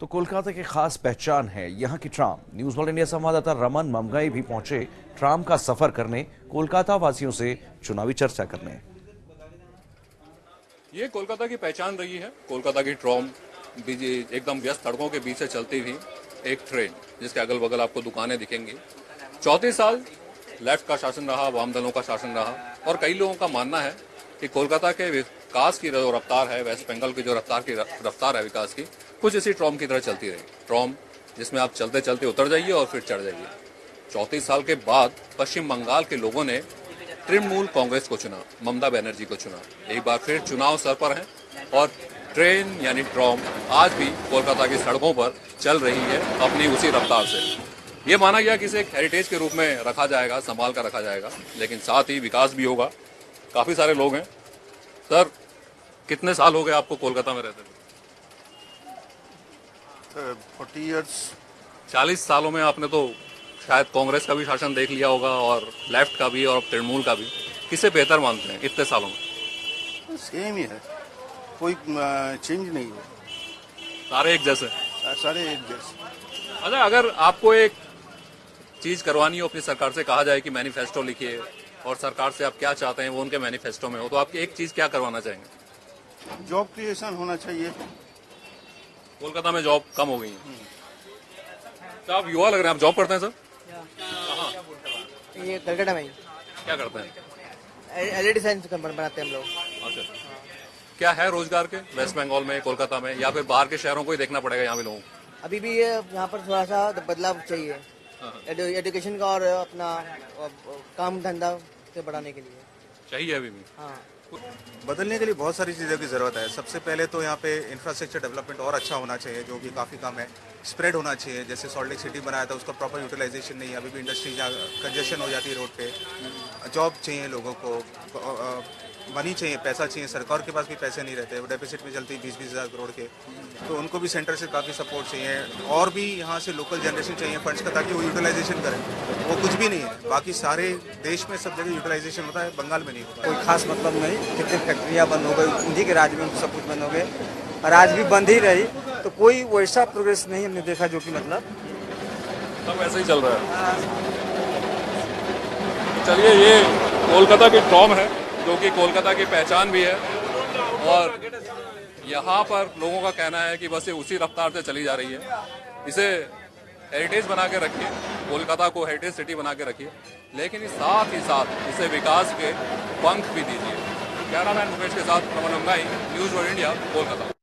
तो कोलकाता की खास पहचान है यहाँ की ट्राम। न्यूज़ वर्ल्ड इंडिया संवाददाता रमन ममगाई भी पहुँचे ट्राम का सफ़र करने, कोलकाता वासियों से चुनावी चर्चा करने। ये कोलकाता की पहचान रही है। कोलकाता की ट्रॉम एकदम व्यस्त सड़कों के बीच से चलती हुई एक ट्रेन जिसके अगल बगल आपको दुकानें दिखेंगी। चौतीस साल लेफ़्ट का शासन रहा, वाम दलों का शासन रहा, और कई लोगों का मानना है कि कोलकाता के विकास की जो रफ्तार है, वेस्ट बंगाल की जो रफ्तार की रफ्तार है विकास की कुछ इसी ट्रॉम की तरह चलती रही। ट्रॉम जिसमें आप चलते चलते उतर जाइए और फिर चढ़ जाइए। चौंतीस साल के बाद पश्चिम बंगाल के लोगों ने तृणमूल कांग्रेस को चुना, ममता बनर्जी को चुना। एक बार फिर चुनाव सर पर है और ट्रेन यानी ट्रॉम आज भी कोलकाता की सड़कों पर चल रही है अपनी उसी रफ्तार से। ये माना गया कि इसे एक हेरिटेज के रूप में रखा जाएगा, संभाल कर रखा जाएगा, लेकिन साथ ही विकास भी होगा। काफ़ी सारे लोग हैं। सर, कितने साल हो गए आपको कोलकाता में रहते फोर्टी ईयर्स चालीस सालों में आपने तो शायद कांग्रेस का भी शासन देख लिया होगा और लेफ़्ट का भी और तृणमूल का भी। किसे बेहतर मानते हैं इतने सालों में? सेम ही है। कोई चेंज नहीं है सारे एक जैसे। सारे एक जैसे। अच्छा अगर आपको एक चीज़ करवानी हो अपनी सरकार से कहा जाए कि मैनिफेस्टो लिखिए और सरकार से आप क्या चाहते हैं वो उनके मैनिफेस्टो में हो तो आपकी एक चीज़ क्या करवाना चाहेंगे? जॉब क्रिएशन होना चाहिए। कोलकाता में जॉब कम हो गई है। तो आप युवा लग रहे हैं? आप जॉब करते हैं सर? ये कलकत्ता में क्या करते हैं? एलईडी साइंस बनाते हैं हम लोग। अच्छा। क्या है रोज़गार के? वेस्ट बंगाल में कोलकाता में या फिर बाहर के शहरों को ही देखना पड़ेगा यहाँ भी लोगों को? अभी भी ये यहाँ पर थोड़ा सा बदलाव चाहिए। एडु, एजुकेशन का और अपना काम धंधा बढ़ाने के लिए। चाहिए अभी भी? हाँ। बदलने के लिए बहुत सारी चीज़ों की ज़रूरत है। सबसे पहले तो यहाँ पे इंफ्रास्ट्रक्चर डेवलपमेंट और अच्छा होना चाहिए, जो कि काफ़ी कम है। स्प्रेड होना चाहिए, जैसे सॉल्ट लेक सिटी बनाया था, उसका प्रॉपर यूटिलाइजेशन नहीं है। अभी भी इंडस्ट्री कंजेशन हो जाती है रोड पे। जॉब चाहिए लोगों को मनी चाहिए, पैसा चाहिए। सरकार के पास भी पैसे नहीं रहते, वो डेफिसिट में चलती है बीस बीस हज़ार करोड़ के। तो उनको भी सेंटर से काफ़ी सपोर्ट चाहिए। और भी यहाँ से लोकल जनरेशन चाहिए फंड्स का, ताकि वो यूटिलाइजेशन करें। वो कुछ भी नहीं है। बाकी सारे देश में सब जगह यूटिलाइजेशन होता है, बंगाल में नहीं होता। कोई खास मतलब नहीं। कितनी फैक्ट्रियाँ बंद हो गई, उन्हीं के राज्य में सब कुछ बंद हो गए। और आज भी बंद ही रही तो कोई वैसा प्रोग्रेस नहीं हमने देखा जो कि मतलब। सब ऐसे ही चल रहा है। चलिए, ये कोलकाता की टॉम है, जो कि कोलकाता की पहचान भी है। और यहाँ पर लोगों का कहना है कि बस ये उसी रफ्तार से चली जा रही है। इसे हेरिटेज बना के रखिए, कोलकाता को हेरिटेज सिटी बना के रखिए। लेकिन साथ ही साथ इसे विकास के पंख भी दीजिए। कैमरामैन मुकेश के साथ रमन अंगाई न्यूज़ वर्ल्ड इंडिया कोलकाता।